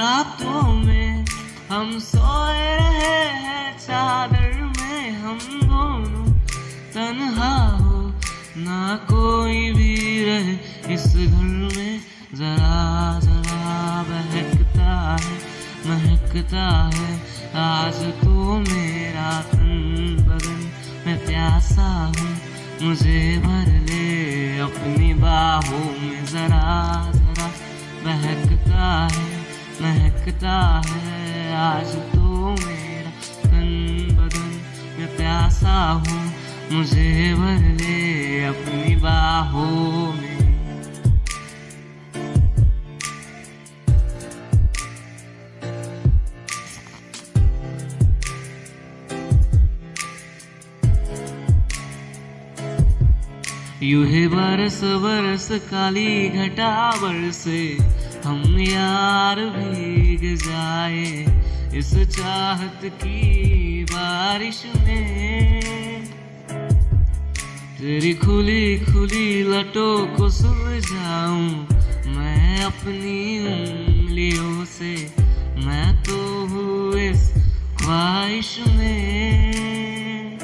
रातों में हम सोए रहे हैं, चादर में हम दोनों तन्हा हो। ना कोई भी रहे इस घर में जरा जरा बहकता है, महकता है। आज तो मेरा तन बदन मैं प्यासा हूँ, मुझे भर ले अपनी बाहों में जरा जरा बहकता है महकता है आज तो मेरा तन बदन मैं प्यासा हूँ। मुझे भर ले अपनी बाहों। में यूँ ही बरस बरस काली घटा बरसे, हम यार भीग जाए इस चाहत की बारिश में। तेरी खुली खुली लटों को सुलझाऊं मैं अपनी उंगलियों से, मैं तो हूँ इस ख्वाहिश में।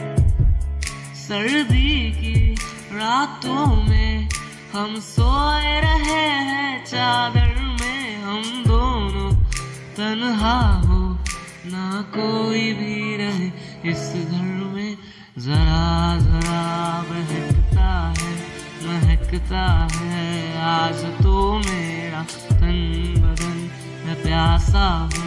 सर्दी की रातों में हम सोए रहे हैं, चादर में हम दोनों तन्हा हो। ना कोई भी रहे, इस घर में जरा जरा बहकता है, महकता है। आज तो मेरा तन बदन मैं प्यासा हूँ।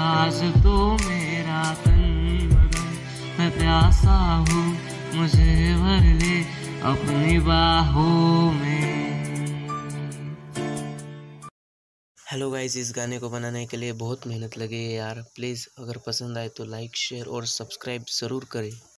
आज तो मेरा तन बदन मैं प्यासा हूँ, मुझे भर ले अपनी बाहों में। हेलो गाइस इस गाने को बनाने के लिए बहुत मेहनत लगी है यार। प्लीज़ अगर पसंद आए तो लाइक शेयर और सब्सक्राइब ज़रूर करें।